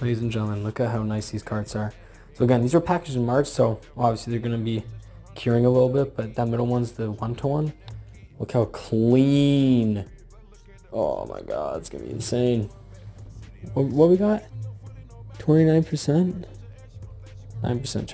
Ladies and gentlemen, look at how nice these carts are. So again, these were packaged in March, so obviously they're going to be curing a little bit, but that middle one's the one-to-one. Look how clean. Oh my god, it's going to be insane. What, what we got? 29%? 9%